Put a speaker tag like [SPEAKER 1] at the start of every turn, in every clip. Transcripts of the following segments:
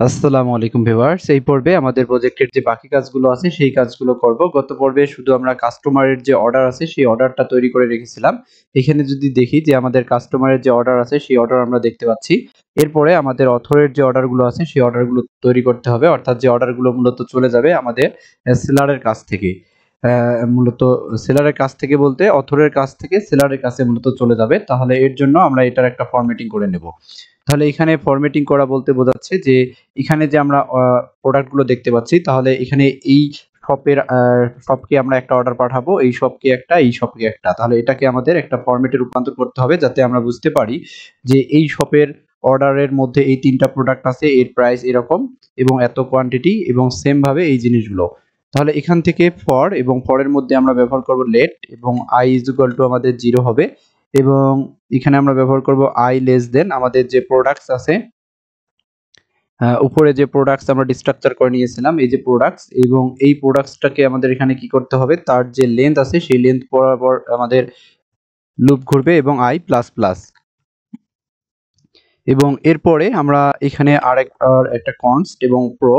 [SPEAKER 1] আসসালামু আলাইকুম ভিউয়ার্স। এই পর্বে আমাদের প্রজেক্টের যে বাকি কাজগুলো আছে, সেই কাজগুলো করব। গত পর্বে শুধু আমরা কাস্টমারের যে অর্ডার আছে, সেই অর্ডারটা তৈরি করে রেখেছিলাম। এখানে যদি দেখি যে আমাদের কাস্টমারের যে অর্ডার আছে, সেই অর্ডার আমরা দেখতে পাচ্ছি। এরপরে আমাদের অথরের যে অর্ডারগুলো আছে, সেই অর্ডারগুলো তৈরি করতে হবে। অর্থাৎ যে অর্ডারগুলো মূলত চলে যাবে আমাদের সেলারের কাছ থেকে। মূলত সেলারের কাছ থেকে বলতে অথরের কাছ থেকে সেলারের কাছে মূলত চলে যাবে। তাহলে এর জন্য আমরা এটার একটা ফরম্যাটিং করে নেব। তাহলে এখানে ফরম্যাটিং করা বলতে বোঝাচ্ছে যে, এখানে যে আমরা প্রোডাক্টগুলো দেখতে পাচ্ছি, তাহলে এখানে এই শপের শপকে আমরা একটা অর্ডার পাঠাবো, এই শপকে একটা, এই শপকে একটা। তাহলে এটাকে আমাদের একটা ফরম্যাটে রূপান্তর করতে হবে যাতে আমরা বুঝতে পারি যে এই শপের অর্ডারের মধ্যে এই তিনটা প্রোডাক্ট আছে, এর প্রাইস এরকম এবং এত কোয়ান্টিটি এবং সেম ভাবে এই জিনিসগুলো। তাহলে এখান থেকে ফর এবং ফরের মধ্যে আমরা ব্যবহার করব লেট এবং আই ইজ ইকুয়াল টু আমাদের জিরো হবে এবং এখানে আমরা ব্যবহার করব আই লেস দেন আমাদের যে প্রোডাক্টস আছে উপরে যে প্রোডাক্টস আমরা ডিস্ট্রাকচার করে নিয়েছিলাম, এই যে প্রোডাক্টস এবং এই প্রোডাক্টসটাকে আমাদের এখানে কি করতে হবে, তার যে লেন্থ আছে সেই লেন্থ বরাবর আমাদের লুপ ঘুরবে এবং আই প্লাস প্লাস এবং এরপরে আমরা এখানে আরেক একটা কনস্ট এবং প্রো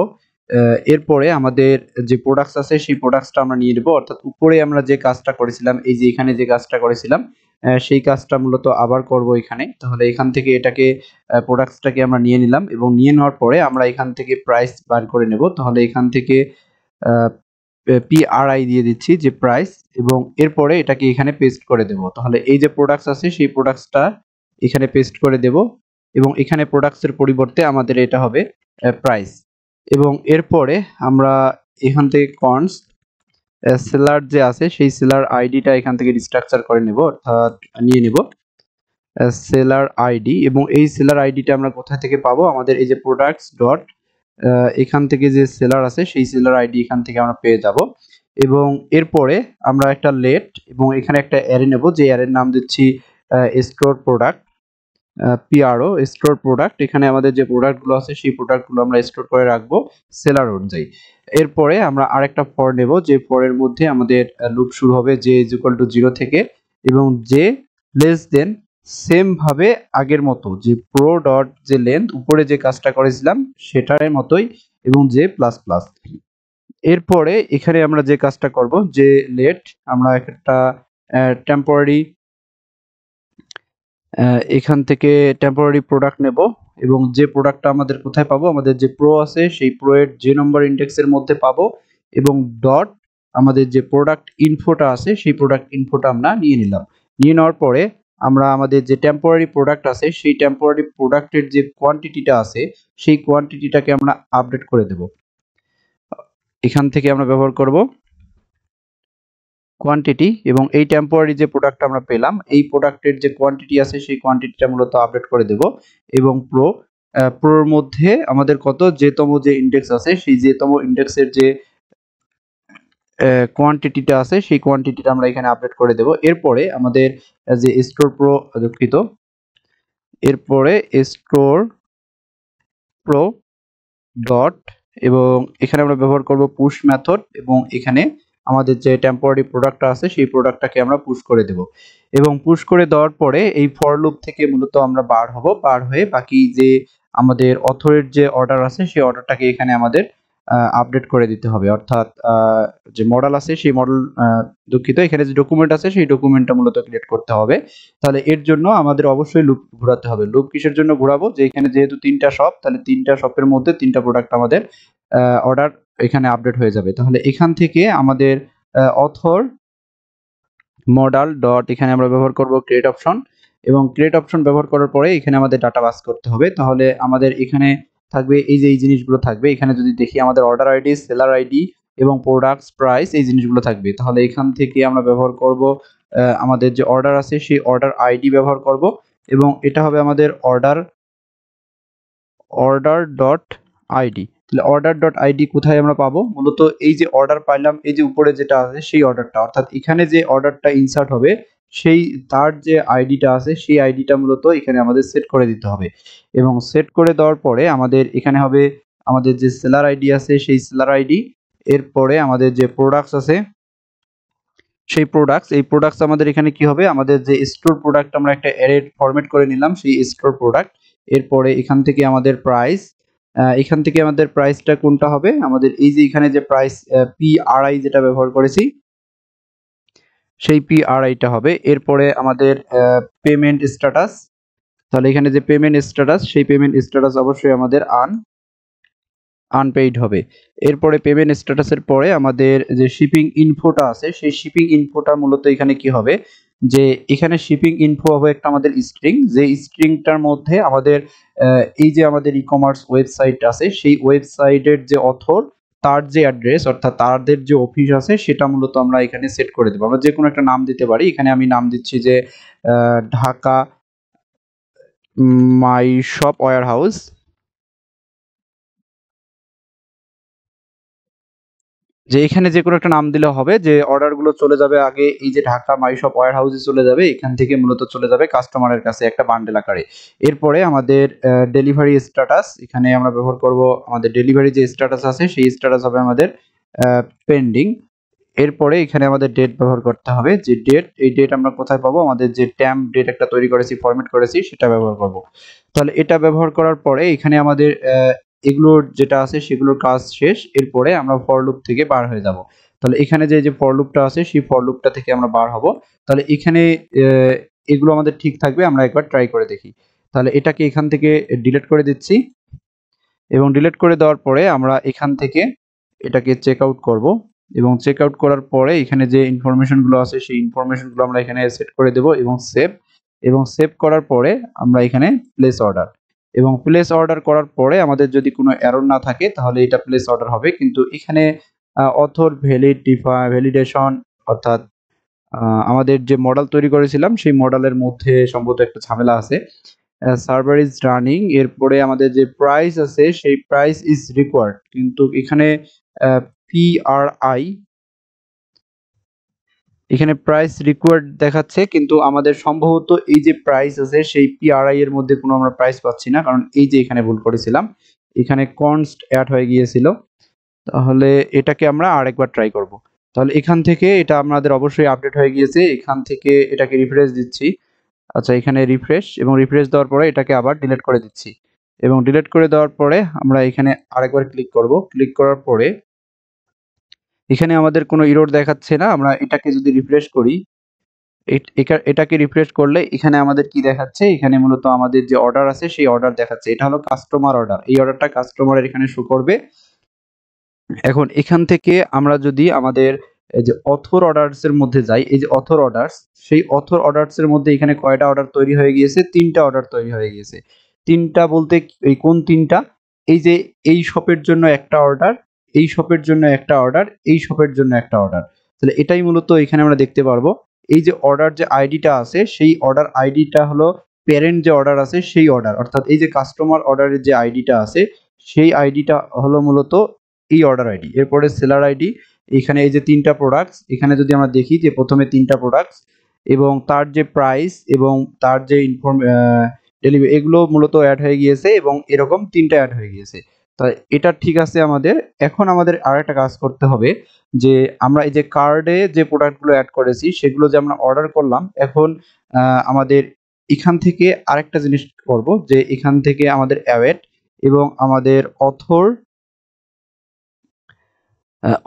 [SPEAKER 1] এরপরে আমাদের যে প্রোডাক্টস আছে, সেই প্রোডাক্টসটা আমরা নিয়ে নেব। অর্থাৎ উপরে আমরা যে কাজটা করেছিলাম, এই যে এখানে যে কাজটা করেছিলাম সেই কাজটা মূলত আবার করব এখানে। তাহলে এখান থেকে এটাকে প্রোডাক্টসটাকে আমরা নিয়ে নিলাম এবং নিয়ে নেওয়ার পরে আমরা এখান থেকে প্রাইস বার করে নেব। তাহলে এখান থেকে পিআরআই দিয়ে দিচ্ছি যে প্রাইস এবং এরপরে এটাকে এখানে পেস্ট করে দেব। তাহলে এই যে প্রোডাক্টস আছে, সেই প্রোডাক্টসটা এখানে পেস্ট করে দেব এবং এখানে প্রোডাক্টসের পরিবর্তে আমাদের এটা হবে প্রাইস এবং এরপরে আমরা এখান থেকে কনস সেলার যে আছে সেই সেলার আইডিটা এখান থেকে রিস্ট্রাকচার করে নেব, অর্থাৎ নিয়ে নেব। সেলার আইডি এবং এই সেলার আইডিটা আমরা কোথা থেকে পাবো? আমাদের এই যে প্রোডাক্টস ডট এখান থেকে যে সেলার আছে সেই সেলার আইডি এখান থেকে আমরা পেয়ে যাব। এবং এরপরে আমরা একটা লেট এবং এখানে একটা অ্যারে নেব, যে অ্যারের নাম দিচ্ছি store product PRO store product এখানে আমাদের যে প্রোডাক্টগুলো আছে, সেই প্রোডাক্টগুলো আমরা স্টোর করে রাখব সেলার অনুযায়ী। এরপরে আমরা আরেকটা ফর নেব, যে ফরের মধ্যে আমাদের লুপ শুরু হবে যে ইজ ইকুয়াল টু জিরো থেকে এবং যে লেস দেন সেম ভাবে আগের মতো, যে প্রো ডট যে লেন্থ উপরে যে কাজটা করেছিলাম, সেটার মতোই এবং যে প্লাস প্লাস এরপরে এখানে আমরা যে কাজটা করব যে লেট আমরা একটা টেম্পোরারি এখান থেকে টেম্পোরারি প্রোডাক্ট নেব এবং যে প্রোডাক্টটা আমাদের কোথায় পাবো, আমাদের যে প্রো আছে, সেই প্রো এর যে নম্বর ইন্ডেক্সের মধ্যে পাবো এবং ডট আমাদের যে প্রোডাক্ট ইনফোটা আছে, সেই প্রোডাক্ট ইনফোটা আমরা নিয়ে নিলাম। নিয়ে নেওয়ার পরে আমরা আমাদের যে টেম্পোরারি প্রোডাক্ট আছে, সেই টেম্পোরারি প্রোডাক্টের যে কোয়ান্টিটিটা আছে, সেই কোয়ান্টিটিটাকে আমরা আপডেট করে দেব। এখান থেকে আমরা ব্যবহার করব। কোয়ান্টিটি এবং এই টেম্পোরারি যে প্রোডাক্ট আমরা পেলাম, এই প্রোডাক্টের যে কোয়ান্টিটি আছে, সেই কোয়ান্টিটিটা মূলত আপডেট করে দেব। এবং প্রো প্রোর মধ্যে আমাদের কত? যেতম যে ইন্ডেক্স আছে, সেই যেতম ইন্ডেক্সের যে কোয়ান্টিটিটা আছে, সেই কোয়ান্টিটিটা আমরা এখানে আপডেট করে দেব। এরপরে আমাদের যে স্টোর প্রো দুঃখিত। এরপরে স্টোর প্রো ডট এবং এখানে আমরা ব্যবহার করব পুশ মেথড এবং এখানে আমাদের যে টেম্পোরারি প্রোডাক্টটা আছে, সেই প্রোডাক্টটাকে আমরা পুশ করে দেব। এবং পুশ করে দেওয়ার পরে এই ফর লুপ থেকে মূলত আমরা বার হব, বার হয়ে বাকি যে আমাদের অথরের যে অর্ডার আছে, সেই অর্ডারটাকে এখানে আমাদের আপডেট করে দিতে হবে। অর্থাৎ যে মডেল আছে, সেই মডেল দুঃখিত, এখানে যে ডকুমেন্ট আছে, সেই ডকুমেন্টটা মূলত ক্রিয়েট করতে হবে। তাহলে এর জন্য আমাদের অবশ্যই লুপ ঘোরাতে হবে। লুপ কিসের জন্য ঘোরাবো? যে এখানে যেহেতু তিনটা শপ তাহলে তিনটা শপের মধ্যে তিনটা প্রোডাক্ট আমাদের অর্ডার এখানে আপডেট হয়ে যাবে। তাহলে এখান থেকে আমাদের অথর মডেল ডট এখানে আমরা ব্যবহার করব ক্রিয়েট অপশন এবং ক্রিয়েট অপশন ব্যবহার করার পরে এখানে আমাদের ডাটা বাস করতে হবে। তাহলে আমাদের এখানে থাকবে এই যে এই জিনিসগুলো থাকবে। এখানে যদি দেখি আমাদের অর্ডার আইডি সেলার আইডি এবং প্রোডাক্টস প্রাইস এই জিনিসগুলো থাকবে। তাহলে এখান থেকে আমরা ব্যবহার করব আমাদের যে অর্ডার আছে সেই অর্ডার আইডি ব্যবহার করব এবং এটা হবে আমাদের অর্ডার অর্ডার ডট আইডি তাহলে অর্ডার ডট আইডি কোথায় আমরা পাবো? মূলত এই যে অর্ডার পাইলাম, এই যে উপরে যেটা আছে সেই অর্ডারটা অর্থাৎ এখানে যে অর্ডারটা ইনসার্ট হবে, সেই তার যে আইডিটা আছে, সেই আইডিটা মূলত এখানে আমাদের সেট করে দিতে হবে। এবং সেট করে দেওয়ার পরে আমাদের এখানে হবে, আমাদের যে সেলার আইডি আছে, সেই সেলার আইডি এরপরে আমাদের যে প্রোডাক্টস আছে, সেই প্রোডাক্টস এই প্রোডাক্টস আমাদের এখানে কি হবে? আমাদের যে স্টোর প্রোডাক্ট আমরা একটা অ্যারে ফরম্যাট করে নিলাম, সেই স্টোর প্রোডাক্ট এরপরে এখান থেকে আমাদের প্রাইস এখান থেকে আমাদের প্রাইসটা কোনটা হবে? আমাদের এই যে এখানে যে প্রাইস পি আর আই যেটা ব্যবহার করেছি, সেই পি আর আইটা হবে। এরপরে আমাদের পেমেন্ট স্ট্যাটাস তাহলে এখানে যে পেমেন্ট স্ট্যাটাস সেই পেমেন্ট স্ট্যাটাস অবশ্যই আমাদের আন আনপেইড হবে। এরপরে পেমেন্ট স্ট্যাটাসের পরে আমাদের যে শিপিং ইনফোটা আছে, সেই শিপিং ইনফোটা মূলত এখানে কি হবে? যে এখানে শিপিং ইনফো হবে একটা আমাদের স্ট্রিং যে স্ট্রিংটার মধ্যে আমাদের এই যে আমাদের ই কমার্স ওয়েবসাইট আছে, সেই ওয়েবসাইটের যে অথর তার যে অ্যাড্রেস অর্থাৎ তাদের যে অফিস আছে, সেটা মূলত আমরা এখানে সেট করে দেবো। আমরা যে কোনো একটা নাম দিতে পারি। এখানে আমি নাম দিচ্ছি যে Dhaka my shop warehouse যে এখানে যে কোনো একটা নাম দিলে হবে, যে অর্ডারগুলো চলে যাবে আগে, এই যে ঢাকা মাইশপ ওয়ার হাউসে চলে যাবে, এখান থেকে মূলত চলে যাবে কাস্টমারের কাছে একটা বান্ডেল আকারে। এরপরে আমাদের ডেলিভারি স্ট্যাটাস এখানে আমরা ব্যবহার করব আমাদের ডেলিভারি যে স্ট্যাটাস আছে, সেই স্ট্যাটাস হবে আমাদের পেন্ডিং এরপরে এখানে আমাদের ডেট ব্যবহার করতে হবে, যে ডেট এই ডেট আমরা কোথায় পাবো, আমাদের যে ট্যাম্প ডেট একটা তৈরি করেছি ফরম্যাট করেছি, সেটা ব্যবহার করব। তাহলে এটা ব্যবহার করার পরে এখানে আমাদের এগুলোর যেটা আছে সেগুলোর কাজ শেষ, এরপরে আমরা ফর লুপ থেকে বার হয়ে যাব। তাহলে এখানে যে যে ফর লুপটা আছে, সেই ফর লুপটা থেকে আমরা বার হব। তাহলে এখানে এগুলো আমাদের ঠিক থাকবে, আমরা একবার ট্রাই করে দেখি। তাহলে এটাকে এখান থেকে ডিলিট করে দিচ্ছি। এবং ডিলিট করে দেওয়ার পরে আমরা এখান থেকে এটাকে চেক আউট করব। এবং চেক আউট করার পরে এখানে যে ইনফরমেশনগুলো আছে, সেই ইনফরমেশনগুলো আমরা এখানে সেট করে দেব এবং সেভ এবং সেভ করার পরে আমরা এখানে প্লেস অর্ডার এবং প্লেস অর্ডার করার পরে আমাদের যদি কোনো এরর না থাকে, তাহলে এটা প্লেস অর্ডার হবে। কিন্তু এখানে অথর ভ্যালিড ডিফা ভ্যালিডেশন অর্থাৎ আমাদের যে মডেল তৈরি করেছিলাম, সেই মডেলের মধ্যে সম্ভবত একটা ঝামেলা আছে। সার্ভার ইজ রানিং এরপরে আমাদের যে প্রাইস আছে, সেই প্রাইস ইজ রিকোয়ার্ড কিন্তু এখানে পি আর আই এখানে প্রাইস রিকোয়ার্ড দেখাচ্ছে, কিন্তু আমাদের সম্ভবত এই যে প্রাইস আছে, সেই পিআরআই এর মধ্যে কোনো আমরা প্রাইস পাচ্ছি না, কারণ এই যে এখানে ভুল করেছিলাম, এখানে কনস্ট অ্যাড হয়ে গিয়েছিল। তাহলে এটাকে আমরা আরেকবার ট্রাই করব। তাহলে এখান থেকে এটা আমাদের অবশ্যই আপডেট হয়ে গিয়েছে, এখান থেকে এটাকে রিফ্রেশ দিচ্ছি। আচ্ছা এখানে রিফ্রেশ এবং রিফ্রেশ দেওয়ার পরে এটাকে আবার ডিলিট করে দিচ্ছি। এবং ডিলিট করে দেওয়ার পরে আমরা এখানে আরেকবার ক্লিক করব। ক্লিক করার পরে এখানে আমাদের কোনো ইরোড দেখাচ্ছে না, আমরা এটাকে যদি রিফ্রেশ করি এটাকে রিফ্রেশ করলে এখানে আমাদের কি দেখাচ্ছে? এখানে মূলত আমাদের যে অর্ডার আছে, সেই অর্ডার দেখাচ্ছে। এটা হলো কাস্টমার অর্ডার এই অর্ডারটা কাস্টমারের এখানে শো করবে। এখন এখান থেকে আমরা যদি আমাদের যে অথর অর্ডারস এর মধ্যে যাই, এই যে অথর অর্ডারস সেই অথর অর্ডারস এর মধ্যে এখানে কয়টা অর্ডার তৈরি হয়ে গিয়েছে? তিনটা অর্ডার তৈরি হয়ে গিয়েছে। তিনটা বলতে এই কোন তিনটা? এই যে এই শপের জন্য একটা অর্ডার এই শপের জন্য একটা অর্ডার এই শপের জন্য একটা অর্ডার তাহলে এটাই মূলত এখানে আমরা দেখতে পারব। এই যে অর্ডার যে আইডিটা আছে, সেই অর্ডার আইডিটা হলো প্যারেন্ট যে অর্ডার আছে, সেই অর্ডার অর্থাৎ এই যে কাস্টমার অর্ডারের যে আইডিটা আছে, সেই আইডিটা হলো মূলত এই অর্ডার আইডি এরপরে সেলার আইডি এখানে এই যে তিনটা প্রোডাক্টস এখানে যদি আমরা দেখি যে প্রথমে তিনটা প্রোডাক্টস এবং তার যে প্রাইস এবং তার যে ইনফর্ম ডেলিভারি এগুলো মূলত অ্যাড হয়ে গিয়েছে এবং এরকম তিনটা অ্যাড হয়ে গিয়েছে। তাই এটা ঠিক আছে আমাদের। এখন আমাদের আর একটা কাজ করতে হবে যে আমরা এই যে কার্ডে যে প্রোডাক্টগুলো অ্যাড করেছি, সেগুলো যে আমরা অর্ডার করলাম, এখন আমাদের এখান থেকে আরেকটা জিনিস করব যে এখান থেকে আমাদের অ্যাওয়েট এবং আমাদের author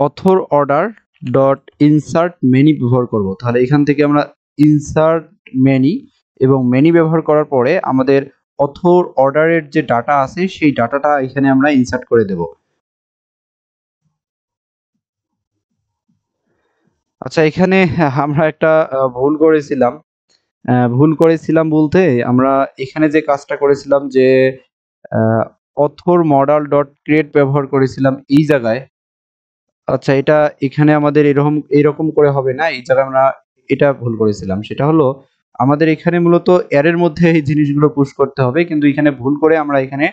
[SPEAKER 1] author order dot insert many ব্যবহার করব। তাহলে এখান থেকে আমরা ইনসার্ট মেনি এবং মেনি ব্যবহার করার পরে আমাদের অথর অর্ডারের যে ডাটা আছে, সেই ডাটাটা এখানে আমরা ইনসার্ট করে দেব। আচ্ছা এখানে আমরা একটা ভুল করেছিলাম। ভুল করেছিলাম বলতে আমরা এখানে যে কাজটা করেছিলাম যে অথর মডেল ডট ক্রিয়েট ব্যবহার করেছিলাম এই জায়গায়। আচ্ছা এটা এখানে আমাদের এরকম এরকম করে হবে না, এই জায়গায় আমরা এটা ভুল করেছিলাম। সেটা হলো আমাদের এখানে মূলত এর মধ্যে এই জিনিসগুলো পুশ করতে হবে। কিন্তু এখানে ভুল করে আমরা এখানে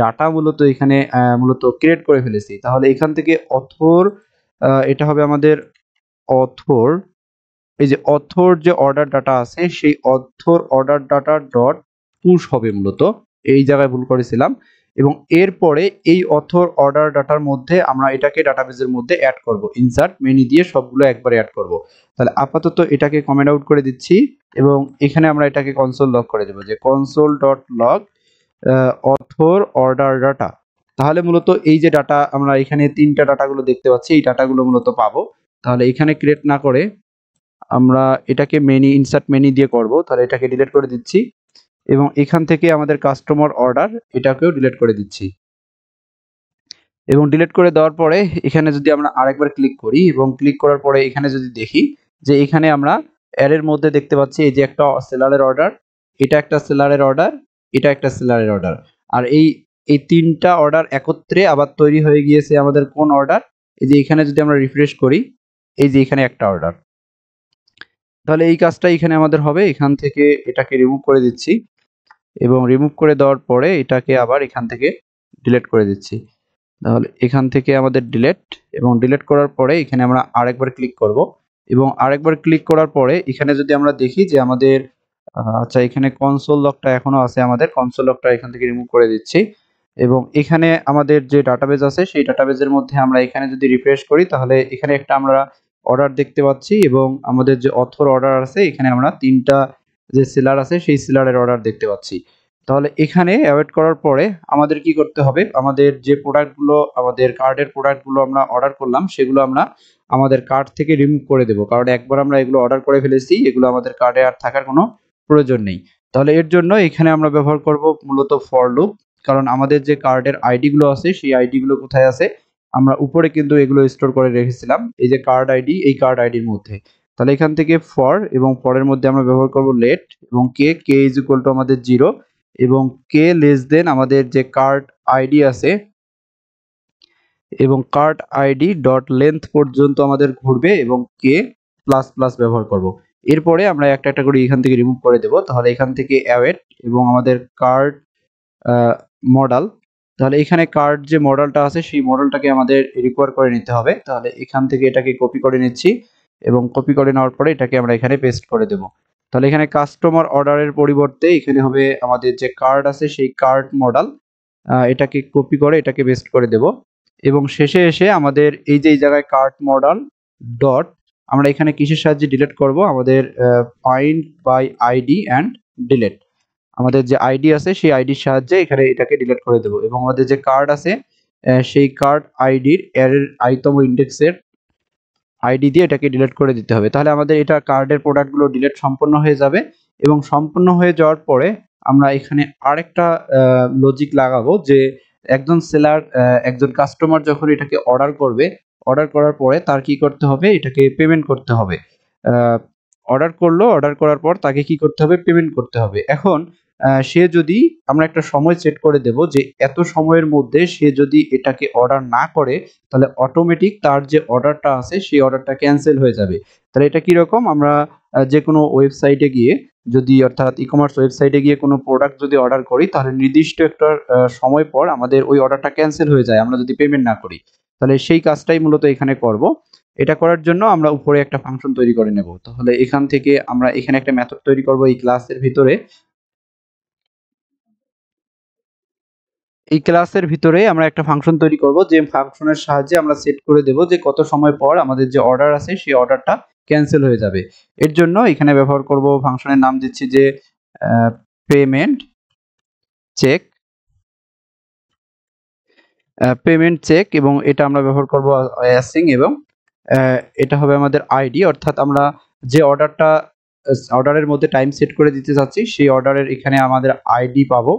[SPEAKER 1] ডাটা মূলত এখানে মূলত ক্রিয়েট করে ফেলেছি। তাহলে এখান থেকে অথর এটা হবে আমাদের অথর। এই যে অথর যে অর্ডার ডাটা আছে, সেই author order data dot push হবে মূলত। এই জায়গায় ভুল করেছিলাম। এবং এরপরে এই অথর অর্ডার ডাটার মধ্যে আমরা এটাকে ডাটাবেজের মধ্যে অ্যাড করব। ইনসার্ট মেনি দিয়ে সবগুলো একবারে অ্যাড করব। তাহলে আপাতত এটাকে কমেন্ট আউট করে দিচ্ছি এবং এখানে আমরা এটাকে কনসোল লগ করে দেবো যে console dot log author order data তাহলে মূলত এই যে ডাটা আমরা এখানে তিনটা ডাটাগুলো দেখতে পাচ্ছি, এই ডাটাগুলো মূলত পাবো। তাহলে এখানে ক্রিয়েট না করে আমরা এটাকে মেনি ইনসার্ট মেনি দিয়ে করব। তাহলে এটাকে ডিলিট করে দিচ্ছি। এবং এখান থেকে আমাদের কাস্টমার অর্ডার এটাকেও ডিলিট করে দিচ্ছি। এবং ডিলিট করে দেওয়ার পরে এখানে যদি আমরা আরেকবার ক্লিক করি এবং ক্লিক করার পরে এখানে যদি দেখি যে এখানে আমরা অ্যারের মধ্যে দেখতে পাচ্ছি এই যে একটা সেলারের অর্ডার এটা একটা সেলারের অর্ডার এটা একটা সেলারের অর্ডার আর এই এই তিনটা অর্ডার একত্রে আবার তৈরি হয়ে গিয়েছে আমাদের কোন অর্ডার এই যে এখানে যদি আমরা রিফ্রেশ করি, এই যে এখানে একটা অর্ডার তাহলে এই কাজটা এখানে আমাদের হবে। এখান থেকে এটাকে রিমুভ করে দিচ্ছি। এবং রিমুভ করে দেওয়ার পরে এটাকে আবার এখান থেকে ডিলিট করে দিচ্ছি। তাহলে এখান থেকে আমাদের ডিলেট এবং ডিলেট করার পরে এখানে আমরা আরেকবার ক্লিক করব এবং আরেকবার ক্লিক করার পরে এখানে যদি আমরা দেখি যে আমাদের আচ্ছা এখানে কনসোল লকটা এখনও আছে আমাদের কনসোল লকটা এখান থেকে রিমুভ করে দিচ্ছি এবং এখানে আমাদের যে ডাটাবেজ আছে সেই ডাটাবেজের মধ্যে আমরা এখানে যদি রিফ্রেশ করি তাহলে এখানে একটা আমরা অর্ডার দেখতে পাচ্ছি এবং আমাদের যে অথর অর্ডার আছে এখানে আমরা তিনটা যে সেলার আছে, সেই সেলারের অর্ডার দেখতে পাচ্ছি। তাহলে এখানে অ্যাওয়েট করার পরে আমাদের কি করতে হবে? আমাদের যে প্রোডাক্টগুলো আমাদের কার্ডের প্রোডাক্টগুলো আমরা অর্ডার করলাম, সেগুলো আমরা আমাদের কার্ড থেকে রিমুভ করে দেবো। কারণ একবার আমরা এগুলো অর্ডার করে ফেলেছি, এগুলো আমাদের কার্ডে আর থাকার কোনো প্রয়োজন নেই। তাহলে এর জন্য এখানে আমরা ব্যবহার করব মূলত ফর লুপ কারণ আমাদের যে কার্ডের আইডিগুলো আছে, সেই আইডিগুলো কোথায় আছে? আমরা উপরে কিন্তু এগুলো স্টোর করে রেখেছিলাম। এই যে কার্ড আইডি এই কার্ড আইডির মধ্যে। তাহলে এখান থেকে ফর এবং ফরের মধ্যে আমরা ব্যবহার করব লেট এবং k k is equal to আমাদের জিরো এবং কে লেস দেন আমাদের যে কার্ড আইডি আছে এবং কার্ড আইডি ডট লেন্থ পর্যন্ত আমাদের ঘুরবে এবং কে প্লাস প্লাস ব্যবহার করব। এরপরে আমরা একটা একটা করে এখান থেকে রিমুভ করে দেব। তাহলে এখান থেকে অ্যাওয়েট এবং আমাদের কার্ড মডেল তাহলে এখানে কার্ড যে মডেলটা আছে, সেই মডেলটাকে আমাদের রিকোয়ার করে নিতে হবে। তাহলে এখান থেকে এটাকে কপি করে নিচ্ছি। এবং কপি করে নেওয়ার পরে এটাকে আমরা এখানে পেস্ট করে দেব। তাহলে এখানে কাস্টমার অর্ডারের পরিবর্তে এখানে হবে আমাদের যে কার্ড আছে সেই কার্ড মডেল এটাকে কপি করে এটাকে পেস্ট করে দেব। এবং শেষে এসে আমাদের এই যে এই জায়গায় কার্ড মডেল ডট আমরা এখানে কিসের সাহায্যে ডিলিট করব? আমাদের find by ID and delete আমাদের যে আইডি আছে সেই আইডির সাহায্যে এখানে এটাকে ডিলিট করে দেব। এবং আমাদের যে কার্ড আছে সেই কার্ড আইডির এর আইতম ইন্ডেক্সের আইডি দিয়ে এটাকে ডিলিট করে দিতে হবে। তাহলে আমাদের এটা কার্ডের প্রোডাক্টগুলো ডিলিট সম্পূর্ণ হয়ে যাবে এবং সম্পূর্ণ হয়ে যাওয়ার পরে আমরা এখানে আরেকটা লজিক লাগাবো যে একজন সেলার একজন কাস্টমার যখন এটাকে অর্ডার করবে অর্ডার করার পরে তার কি করতে হবে? এটাকে পেমেন্ট করতে হবে। অর্ডার করল অর্ডার করার পর তাকে কি করতে হবে? পেমেন্ট করতে হবে। এখন সে যদি আমরা একটা সময় সেট করে দেব যে এত সময়ের মধ্যে সে যদি এটাকে অর্ডার না করে, তাহলে অটোমেটিক তার যে অর্ডারটা আছে, সেই অর্ডারটা ক্যান্সেল হয়ে যাবে। তাহলে এটা কীরকম? আমরা যে কোনো ওয়েবসাইটে গিয়ে যদি, অর্থাৎ ই কমার্স ওয়েবসাইটে গিয়ে কোনো প্রোডাক্ট যদি অর্ডার করি, তাহলে নির্দিষ্ট একটা সময় পর আমাদের ওই অর্ডারটা ক্যান্সেল হয়ে যায়, আমরা যদি পেমেন্ট না করি। তাহলে সেই কাজটাই মূলত এখানে করব। এটা করার জন্য আমরা উপরে একটা ফাংশন তৈরি করে নেব। তাহলে এখান থেকে আমরা এখানে একটা মেথড তৈরি করব এই ক্লাসের ভিতরে। এই ক্লাসের ভিতরে আমরা একটা ফাংশন তৈরি করব, যে ফাংশনের সাহায্যে আমরা সেট করে দেব যে কত সময় পর আমাদের যে অর্ডার আছে, সেই অর্ডারটা ক্যান্সেল হয়ে যাবে। এর জন্য এখানে ব্যবহার করব ফাংশনের নাম দিচ্ছি যে পেমেন্ট চেক পেমেন্ট চেক এবং এটা আমরা ব্যবহার করব অ্যাসিং এবং এটা হবে আমাদের আইডি অর্থাৎ আমরা যে অর্ডারটা অর্ডারের মধ্যে টাইম সেট করে দিতে চাচ্ছি সেই অর্ডারের এখানে আমাদের আইডি পাবো।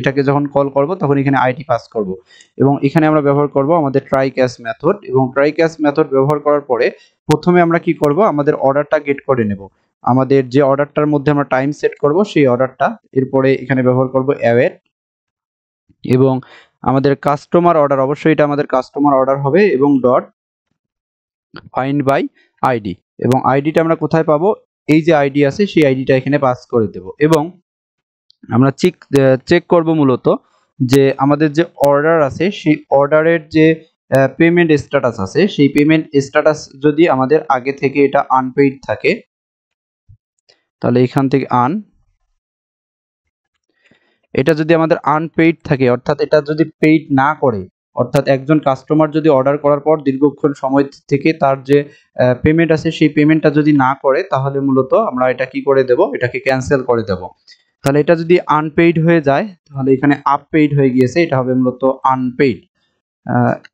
[SPEAKER 1] এটাকে যখন কল করব, তখন এখানে আইডি পাস করব। এবং এখানে আমরা ব্যবহার করব আমাদের ট্রাই ক্যাশ মেথড এবং ট্রাই ক্যাশ মেথড ব্যবহার করার পরে প্রথমে আমরা কি করব, আমাদের অর্ডারটা গেট করে নেব। আমাদের যে অর্ডারটার মধ্যে আমরা টাইম সেট করব, সেই অর্ডারটা এরপরে এখানে ব্যবহার করব অ্যাওয়েট এবং আমাদের কাস্টমার অর্ডার অবশ্যই এটা আমাদের কাস্টমার অর্ডার হবে এবং ডট ফাইন্ড বাই আইডি এবং আইডিটা আমরা কোথায় পাবো, এই যে আইডি আছে, সেই আইডিটা এখানে পাস করে দেব। এবং আমরা চেক চেক করব মূলত যে আমাদের যে অর্ডার আছে, সেই অর্ডারের যে পেমেন্ট স্ট্যাটাস আছে, সেই পেমেন্ট স্ট্যাটাস যদি আমাদের আগে থেকে এটা আনপেইড থাকে, তাহলে এখান থেকে আন এটা যদি আমাদের আনপেইড থাকে, অর্থাৎ এটা যদি পেইড না করে, অর্থাৎ একজন কাস্টমার যদি অর্ডার করার পর দীর্ঘক্ষণ সময় থেকে তার যে পেমেন্ট আছে, সেই পেমেন্টটা যদি না করে, তাহলে মূলত আমরা এটা কি করে দেব? এটাকে ক্যান্সেল করে দেব। তাহলে এটা যদি আনপেইড হয়ে যায়, তাহলে এখানে আপপেইড হয়ে গিয়েছে, এটা হবে মূলত আনপেইড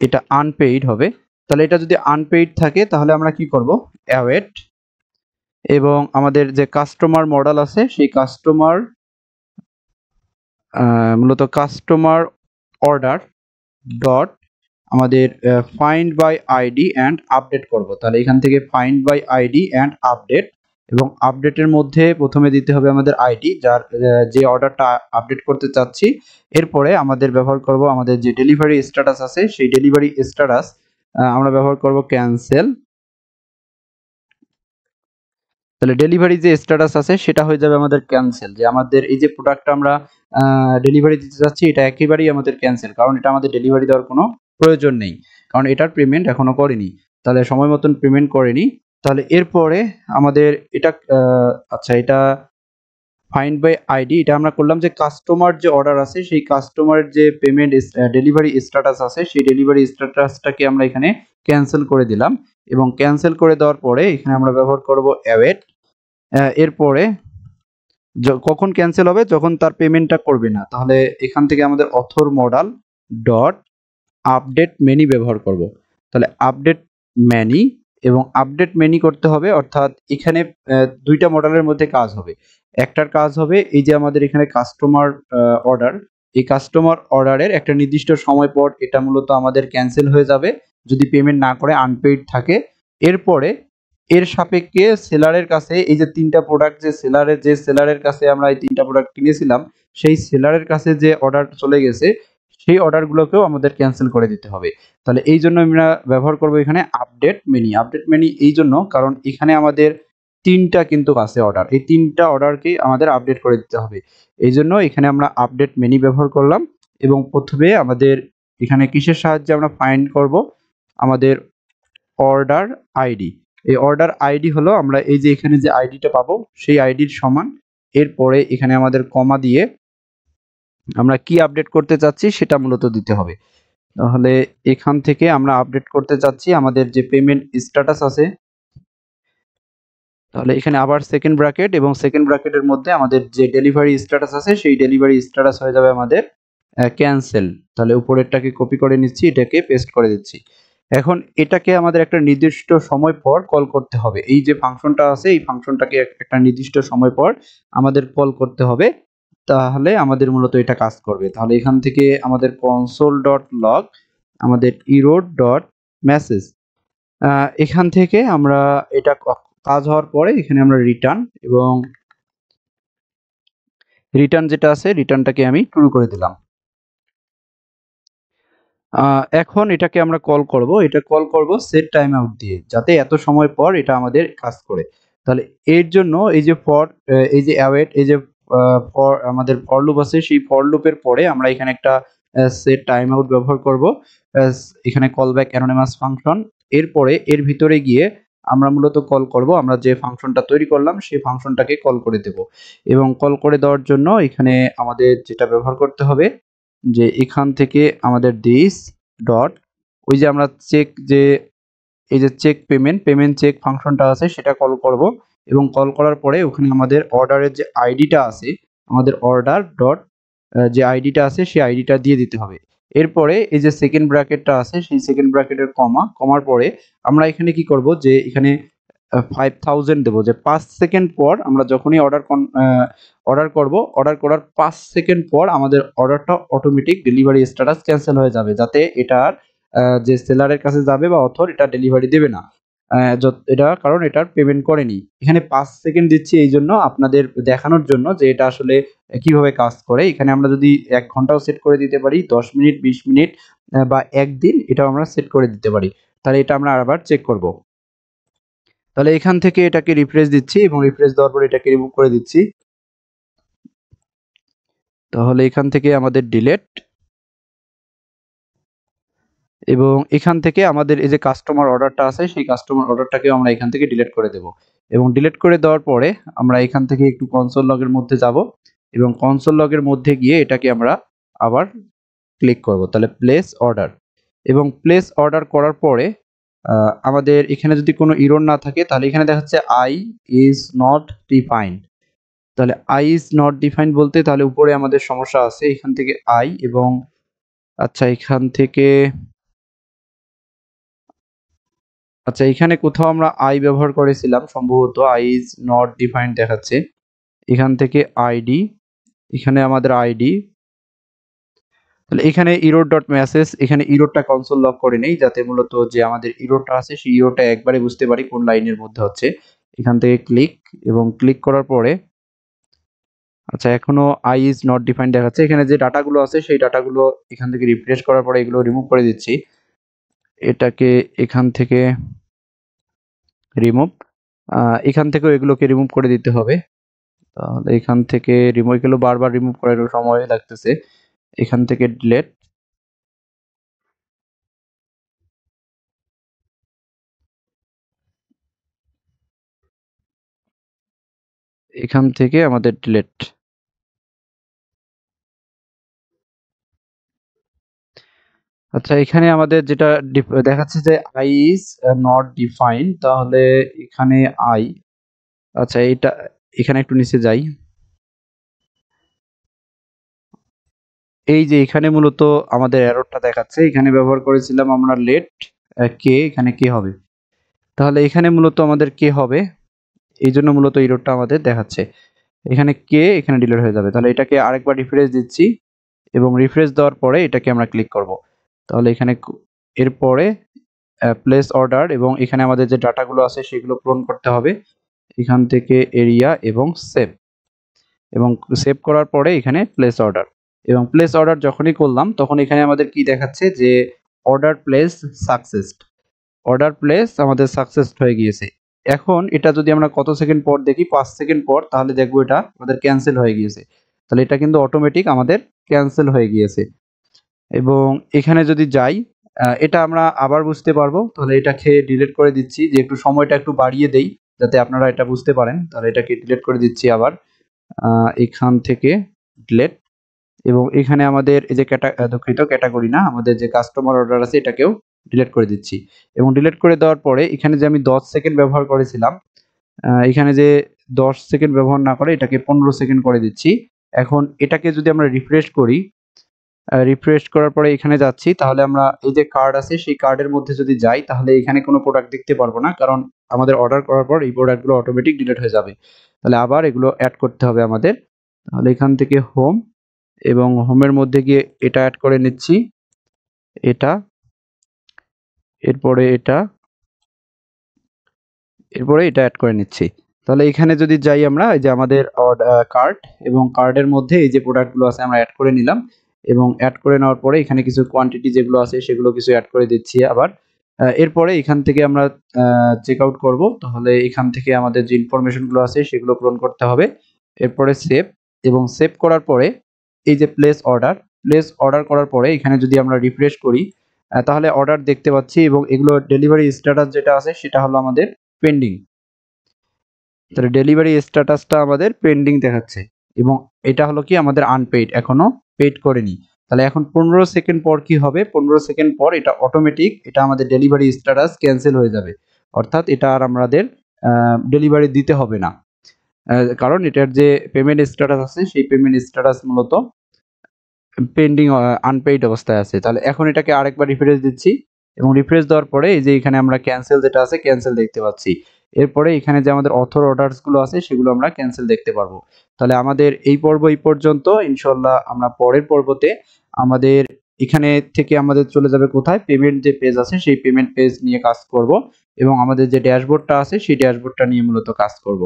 [SPEAKER 1] এটা আনপেইড হবে। তাহলে এটা যদি আনপেইড থাকে, তাহলে আমরা কি করব? অ্যাওয়েট এবং আমাদের যে কাস্টমার মডেল আছে, সেই কাস্টমার মূলত কাস্টমার অর্ডার ডট আমাদের find by ID and update করব। তাহলে এখান থেকে find by ID and update এবং আপডেটের মধ্যে প্রথমে দিতে হবে আমাদের আইডি যার যে অর্ডারটা আপডেট করতে চাচ্ছি, এরপরে আমাদের ব্যবহার করব আমাদের যে ডেলিভারি স্ট্যাটাস আছে, সেই ডেলিভারি স্ট্যাটাস আমরা ব্যবহার করব ক্যান্সেল তাহলে ডেলিভারি যে স্ট্যাটাস আছে, সেটা হয়ে যাবে আমাদের ক্যান্সেল যে আমাদের এই যে প্রোডাক্টটা আমরা ডেলিভারি দিতে চাচ্ছি, এটা একেবারেই আমাদের ক্যান্সেল কারণ এটা আমাদের ডেলিভারি দেওয়ার কোনো প্রয়োজন নেই। কারণ এটার পেমেন্ট এখনও করেনি। তাহলে সময় মতন পেমেন্ট করেনি তাহলে এরপরে আমাদের এটা আচ্ছা এটা ফাইন্ড বাই আইডি এটা আমরা করলাম যে কাস্টমার যে অর্ডার আছে, সেই কাস্টমারের যে পেমেন্ট ডেলিভারি স্ট্যাটাস আছে, সেই ডেলিভারি স্ট্যাটাসটাকে আমরা এখানে ক্যান্সেল করে দিলাম এবং ক্যান্সেল করে দেওয়ার পরে এখানে আমরা ব্যবহার করব অ্যাওয়েট এরপরে কখন ক্যান্সেল হবে? যখন তার পেমেন্টটা করবে না। তাহলে এখান থেকে আমাদের order model dot update many ব্যবহার করব। তাহলে আপডেট ম্যানি এবং আপডেট মেনি করতে হবে, অর্থাৎ এখানে দুইটা মডেলের মধ্যে কাজ হবে। একটার কাজ হবে এই যে আমাদের এখানে কাস্টমার অর্ডার এই কাস্টমার অর্ডারের একটা নির্দিষ্ট সময় পর এটা মূলত আমাদের ক্যান্সেল হয়ে যাবে। যদি পেমেন্ট না করে আনপেইড থাকে। এরপরে এর সাপেক্ষে সেলারের কাছে এই যে তিনটা প্রোডাক্ট যে সেলারের যে সেলারের কাছে আমরা এই তিনটা প্রোডাক্ট কিনেছিলাম, সেই সেলারের কাছে যে অর্ডার চলে গেছে সেই অর্ডারগুলোকেও আমাদের ক্যান্সেল করে দিতে হবে। তাহলে এই জন্য আমরা ব্যবহার করব এখানে আপডেট মেনি। আপডেট মেনি এই জন্য কারণ এখানে আমাদের তিনটা কিন্তু আছে অর্ডার। এই তিনটা অর্ডারকে আমাদের আপডেট করে দিতে হবে। এই জন্য এখানে আমরা আপডেট মেনি ব্যবহার করলাম এবং প্রথমে আমাদের এখানে কিসের সাহায্যে আমরা ফাইন্ড করব? আমাদের অর্ডার আইডি এই অর্ডার আইডি হলো আমরা এই যে এখানে যে আইডিটা পাবো, সেই আইডির সমান। এরপরে এখানে আমাদের কমা দিয়ে আমরা কি আপডেট করতে চাচ্ছি সেটা মূলত দিতে হবে। তাহলে এখান থেকে আমরা আপডেট করতে চাচ্ছি আমাদের যে পেমেন্ট স্ট্যাটাস আছে। তাহলে এখানে আবার সেকেন্ড ব্র্যাকেট এবং সেকেন্ড ব্র্যাকেটের মধ্যে আমাদের যে ডেলিভারি স্ট্যাটাস আছে সেই ডেলিভারি স্ট্যাটাস হয়ে যাবে আমাদের ক্যান্সেল তাহলে উপরেরটাকে কপি করে নিচ্ছি, এটাকে পেস্ট করে দিচ্ছি। এখন এটাকে আমাদের একটা নির্দিষ্ট সময় পর কল করতে হবে। এই যে ফাংশনটা আছে, এই ফাংশনটাকে একটা নির্দিষ্ট সময় পর আমাদের কল করতে হবে। তাহলে আমাদের মূলত এটা কাজ করবে। তাহলে এখান থেকে আমাদের কনসোল ডট লগ আমাদের ইরোড ডট মেসেজ এখান থেকে আমরা এটা কাজ হওয়ার পরে এখানে আমরা রিটার্ন এবং রিটার্ন যেটা আছে রিটার্নটাকে আমি ট্রু করে দিলাম। এখন এটাকে আমরা কল করব। এটা কল করব সেট টাইম আউট দিয়ে, যাতে এত সময় পর এটা আমাদের কাজ করে। তাহলে এর জন্য এই যে ফর এই যে অ্যাওয়েট এই যে ফর আমাদের ফর লুপ আছে, সেই ফর লুপের পরে আমরা এখানে একটা সেট টাইম আউট ব্যবহার করব। এখানে কল ব্যাক অ্যানোনিমাস ফাংশন এরপরে এর ভিতরে গিয়ে আমরা মূলত কল করব, আমরা যে ফাংশনটা তৈরি করলাম, সেই ফাংশনটাকে কল করে দেব। এবং কল করে দেওয়ার জন্য এখানে আমাদের যেটা ব্যবহার করতে হবে, যে এখান থেকে আমাদের দিস ডট ওই যে আমরা চেক যে, এই যে চেক পেমেন্ট পেমেন্ট চেক ফাংশনটা আছে, সেটা কল করব। এবং কল করার পরে ওখানে আমাদের অর্ডারের যে আইডিটা আছে, আমাদের অর্ডার ডট যে আইডিটা আছে সেই আইডিটা দিয়ে দিতে হবে। এরপরে এই যে সেকেন্ড ব্র্যাকেটটা আছে, সেই সেকেন্ড ব্র্যাকেটের কমা কমার পরে আমরা এখানে কি করব যে এখানে ফাইভ থাউজেন্ড দেবো। যে পাঁচ সেকেন্ড পর আমরা যখনই অর্ডার অর্ডার করব অর্ডার করার পাঁচ সেকেন্ড পর আমাদের অর্ডারটা অটোমেটিক ডেলিভারি স্ট্যাটাস ক্যান্সেল হয়ে যাবে। যাতে এটার যে সেলারের কাছে যাবে বা অথর এটা ডেলিভারি দেবে না। এটা কারণ এটার পেমেন্ট করেনি। এখানে পাঁচ সেকেন্ড দিচ্ছি এই জন্য আপনাদের দেখানোর জন্য যে এটা আসলে কীভাবে কাজ করে। এখানে আমরা যদি এক ঘন্টাও সেট করে দিতে পারি, দশ মিনিট, বিশ মিনিট বা একদিন এটাও আমরা সেট করে দিতে পারি। তাহলে এটা আমরা আবার চেক করব। তাহলে এখান থেকে এটাকে রিফ্রেশ দিচ্ছি এবং রিফ্রেশ দেওয়ার পর এটাকে রিমুভ করে দিচ্ছি। তাহলে এখান থেকে আমাদের ডিলেট এবং এখান থেকে আমাদের এই যে কাস্টমার অর্ডারটা আছে, সেই কাস্টমার অর্ডারটাকে আমরা এখান থেকে ডিলিট করে দেব। এবং ডিলিট করে দেওয়ার পরে আমরা এখান থেকে একটু কনসোল লগের মধ্যে যাব এবং কনসোল লগের মধ্যে গিয়ে এটাকে আমরা আবার ক্লিক করব। তাহলে প্লেস অর্ডার এবং প্লেস অর্ডার করার পরে আমাদের এখানে যদি কোনো ইরোর না থাকে, তাহলে এখানে দেখা যাচ্ছে আই ইজ নট ডিফাইন্ড তাহলে আই ইজ নট ডিফাইন্ড বলতে তাহলে উপরে আমাদের সমস্যা আছে, এখান থেকে আই এবং আচ্ছা এখান থেকে আচ্ছা এখানে কোথাও আমরা আই ব্যবহার করেছিলাম, সম্ভবত আই ইজ নট ডিফাইন্ড দেখাচ্ছে। এখান থেকে আইডি এখানে আমাদের আইডি তাহলে এখানে ইরোড ডট মেসেজ এখানে ইরোডটা কনসোল লক করে নেই, যাতে মূলত যে আমাদের ইরোডটা আছে, সেই ইরোডটা একবারে বুঝতে পারি কোন লাইনের মধ্যে হচ্ছে। এখান থেকে ক্লিক এবং ক্লিক করার পরে আচ্ছা এখনও আই ইজ নট ডিফাইন্ড দেখাচ্ছে। এখানে যে ডাটাগুলো আছে, সেই ডাটাগুলো এখান থেকে রিফ্রেশ করার পরে এগুলো রিমুভ করে দিচ্ছি। এটাকে এখান থেকে রিমুভ এখান থেকেও এগুলোকে রিমুভ করে দিতে হবে। তাহলে এখান থেকে রিমুভ এগুলো বারবার রিমুভ করার সময় লাগতেছে। এখান থেকে ডিলেট এখান থেকে আমাদের ডিলেট আচ্ছা এখানে আমাদের যেটা দেখাচ্ছে যে আই ইজ নট ডিফাইন তাহলে এখানে আই আচ্ছা এটা এখানে একটু নিচে যাই। এই যে এখানে মূলত আমাদের এররটা দেখাচ্ছে, এখানে ব্যবহার করেছিলাম আমরা লেট কে এখানে কে হবে। তাহলে এখানে মূলত আমাদের কে হবে, এই জন্য মূলত এররটা আমাদের দেখাচ্ছে। এখানে কে এখানে ডিলিট হয়ে যাবে। তাহলে এটাকে আরেকবার রিফ্রেশ দিচ্ছি, এবং রিফ্রেশ দেওয়ার পরে এটাকে আমরা ক্লিক করব। তাহলে এখানে এরপরে প্লেস অর্ডার এবং এখানে আমাদের যে ডাটাগুলো আছে সেগুলো পূরণ করতে হবে। এখান থেকে এরিয়া এবং সেভ এবং সেভ করার পরে এখানে প্লেস অর্ডার এবং প্লেস অর্ডার যখনই করলাম, তখন এখানে আমাদের কি দেখাচ্ছে যে order place success order place আমাদের সাকসেস হয়ে গিয়েছে। এখন এটা যদি আমরা কত সেকেন্ড পর দেখি, পাঁচ সেকেন্ড পর, তাহলে দেখব এটা আমাদের ক্যান্সেল হয়ে গিয়েছে। তাহলে এটা কিন্তু অটোমেটিক আমাদের ক্যান্সেল হয়ে গিয়েছে। এবং এখানে যদি যাই এটা আমরা আবার বুঝতে পারব। তাহলে এটা খেয়ে ডিলিট করে দিচ্ছি। যে একটু সময়টা একটু বাড়িয়ে দেই, যাতে আপনারা এটা বুঝতে পারেন। তাহলে এটাকে ডিলিট করে দিচ্ছি আবার। এখান থেকে ডিলেট এবং এখানে আমাদের এই যে ক্যাটা দুঃখিত ক্যাটাগরি না, আমাদের যে কাস্টমার অর্ডার আছে, এটাকেও ডিলেট করে দিচ্ছি। এবং ডিলিট করে দেওয়ার পরে, এখানে যে আমি দশ সেকেন্ড ব্যবহার করেছিলাম এখানে যে দশ সেকেন্ড ব্যবহার না করে, এটাকে পনেরো সেকেন্ড করে দিচ্ছি। এখন এটাকে যদি আমরা রিফ্রেশ করি রিফ্রেশ করার পরে এখানে যাচ্ছি। তাহলে আমরা এই যে কার্ড আছে, সেই কার্ডের মধ্যে যদি যাই, তাহলে এখানে কোনো প্রোডাক্ট দেখতে পারব না। কারণ আমাদের অর্ডার করার পর এই প্রোডাক্টগুলো অটোমেটিক ডিলিট হয়ে যাবে। তাহলে আবার এগুলো অ্যাড করতে হবে আমাদের। তাহলে এখান থেকে হোম এবং হোমের মধ্যে গিয়ে এটা অ্যাড করে নিচ্ছি। এটা, এরপরে এটা এরপরে এটা অ্যাড করে নিচ্ছি। তাহলে এখানে যদি যাই আমরা, এই যে আমাদের কার্ড এবং কার্ডের মধ্যে এই যে প্রোডাক্টগুলো আছে আমরা অ্যাড করে নিলাম। এবং অ্যাড করে নেওয়ার পরে এখানে কিছু কোয়ান্টিটি যেগুলো আছে সেগুলো কিছু অ্যাড করে দিচ্ছি আবার। এরপরে এখান থেকে আমরা চেক আউট করব। তাহলে এখান থেকে আমাদের যে ইনফরমেশনগুলো আছে সেগুলো পূরণ করতে হবে। এরপরে সেভ এবং সেভ করার পরে এই যে প্লেস অর্ডার প্লেস অর্ডার করার পরে এখানে যদি আমরা রিফ্রেশ করি তাহলে অর্ডার দেখতে পাচ্ছি এবং এগুলো ডেলিভারি স্ট্যাটাস যেটা আছে সেটা হলো আমাদের পেন্ডিং তাহলে ডেলিভারি স্ট্যাটাসটা আমাদের পেন্ডিং দেখাচ্ছে। এবং এটা হলো কি আমাদের আনপেইড এখনও পেইড করেনি। তাহলে এখন পনেরো সেকেন্ড পর কি হবে? পনেরো সেকেন্ড পর এটা অটোমেটিক এটা আমাদের ডেলিভারি স্ট্যাটাস ক্যান্সেল হয়ে যাবে। অর্থাৎ এটা আর আমাদের ডেলিভারি দিতে হবে না। কারণ এটার যে পেমেন্ট স্ট্যাটাস আছে, সেই পেমেন্ট স্ট্যাটাস মূলত পেন্ডিং আনপেইড অবস্থায় আছে। তাহলে এখন এটাকে আরেকবার রিফ্রেশ দিচ্ছি এবং রিফ্রেশ দেওয়ার পরে এই যে এখানে আমরা ক্যান্সেল যেটা আছে ক্যান্সেল দেখতে পাচ্ছি। এরপরে এখানে যে আমাদের অথর অর্ডারসগুলো আছে, সেগুলো আমরা ক্যান্সেল দেখতে পারব। তাহলে আমাদের এই পর্ব এই পর্যন্ত। ইনশাল্লাহ আমরা পরের পর্বতে আমাদের এখানে থেকে আমাদের চলে যাবে কোথায়? পেমেন্ট যে পেজ আছে সেই পেমেন্ট পেজ নিয়ে কাজ করব এবং আমাদের যে ড্যাশবোর্ডটা আছে সেই ড্যাশবোর্ডটা নিয়ে মূলত কাজ করব।